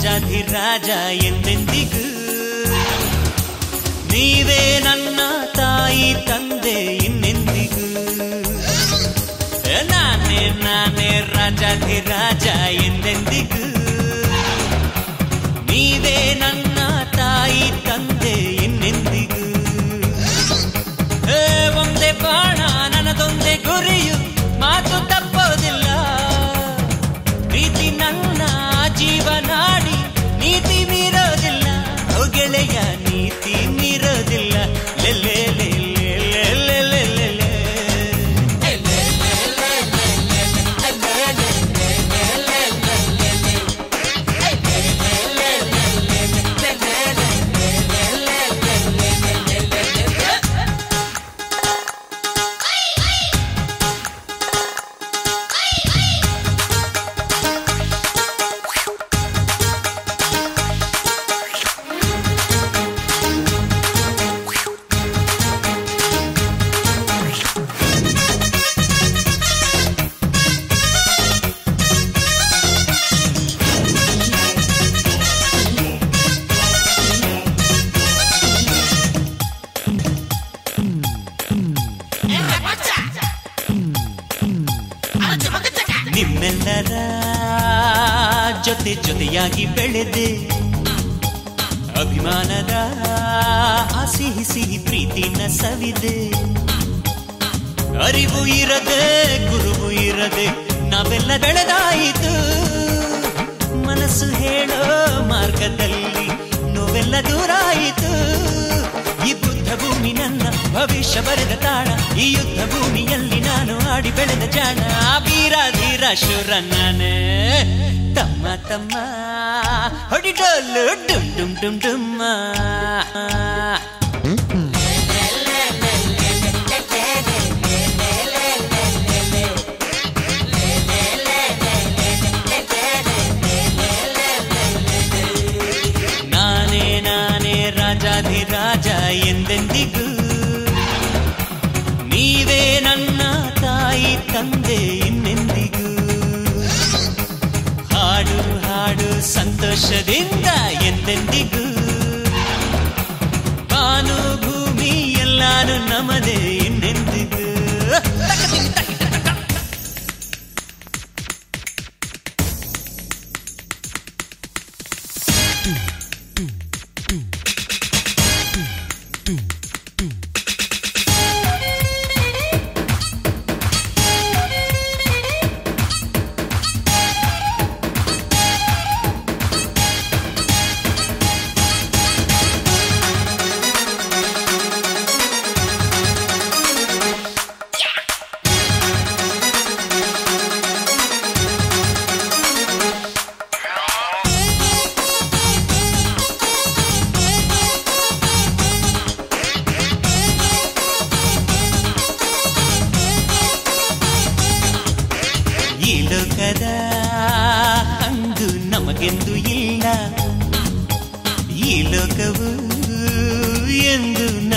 ರಾಜಾಧಿರಾಜ ಎಂದೆಂದಿಗೂ ನೀವೇ ನನ್ನ ತಾಯಿ ತಂದೆ ಇನ್ನೆಂದಿಗೂ ನಾನೇ ನಾನೇ ರಾಜಾಧಿರಾಜ ಎಂದೆಂದಿಗೂ ನೀವೇ ನನ್ನ ತಾಯಿ ತಂದೆ ನಿಮ್ಮೆಲ್ಲರ ಜೊತೆ ಜೊತೆಯಾಗಿ ಬೆಳೆದೆ. ಅಭಿಮಾನದ ಸಿಹಿ ಸಿಹಿ ಪ್ರೀತಿನ ಸವಿದೆ. ಅರಿವು ಇರದೆ, ಗುರುವು ಇರದೆ ನಾವೆಲ್ಲ ಬೆಳೆದಾಯಿತು. ಮನಸ್ಸು ಹೇಳೋ ಮಾರ್ಗದಲ್ಲಿ ನೋವೆಲ್ಲ ದೂರಾಯಿತು. ಈ ಬುದ್ಧ ಭೂಮಿ ನನ್ನ ಭವಿಷ್ಯ ಬರೆದ ತಾಣ ಈ ಯುದ್ಧ ಭೂಮಿಯಲ್ಲಿ ನಾನು ಆಡಿ ಬೆಳೆದ ಜಾಣ ವೀರ ಧೀರ ಶೂರ ನಾನೇ ತಮ್ಮ ತಮ್ಮ ಹೊಡಿಡೋಲು ಡುಮ್ ಡುಮ್ ಡುಮ್ ಡುಮ್ಮ ನಾನೇ ನಾನೇ ರಾಜಾಧಿರಾಜ ಎಂದೆಂದಿಗೂ ತಾಯಿ ತಂದೆ ಇನ್ನೆಂದಿಗೂ ಹಾಡು ಹಾಡು ಸಂತೋಷದಿಂದ ಎಂದೆಂದಿಗೂ ಬಾನು ಭೂಮಿ ಎಲ್ಲಾನು ನಮದೇ ಇನ್ನೆಂದಿಗೂ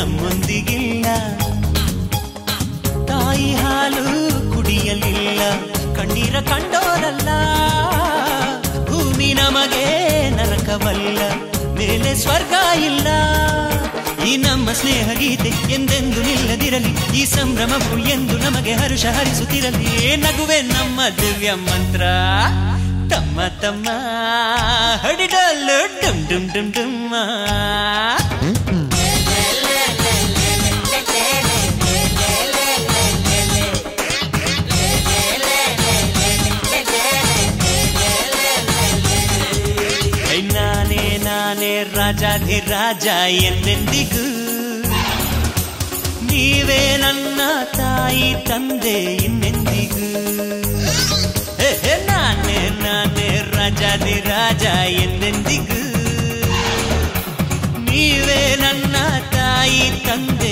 ನಮ್ಮೊಂದಿಗಿಲ್ಲ ತಾಯಿ ಹಾಲು ಕುಡಿಯಲಿಲ್ಲ. ಕಣ್ಣೀರ ಕಂಡೋರಲ್ಲ. ಭೂಮಿ ನಮಗೆ ನರಕವಲ್ಲ. ಮೇಲೆ ಸ್ವರ್ಗ ಇಲ್ಲ. ಈ ನಮ್ಮ ಸ್ನೇಹ ಗೀತೆ ಎಂದೆಂದು ನಿಲ್ಲದಿರಲಿ. ಈ ಸಂಭ್ರಮವು ಎಂದು ನಮಗೆ ಹರುಷ ಹರಿಸುತ್ತಿರಲಿ. ನಗುವೆ ನಮ್ಮ ದಿವ್ಯ ಮಂತ್ರ. ತಮ್ಮ ತಮ್ಮ ಹಡಿಡಲ್ಲು ಡುಮ್ ಡುಮ್ ಡುಮ್ ಡುಮ್ಮ ರಾಜಾಧಿರಾಜ ಎಂದೆಂದಿಗೂ ನೀವೇ ನನ್ನ ತಾಯಿ ತಂದೆ ಇನ್ನೆಂದಿಗೂ ಹೇ, ಹೇ, ನಾನೇ ನಾನೇ ರಾಜಾಧಿರಾಜ ಎಂದೆಂದಿಗೂ ನೀವೇ ನನ್ನ ತಾಯಿ ತಂದೆ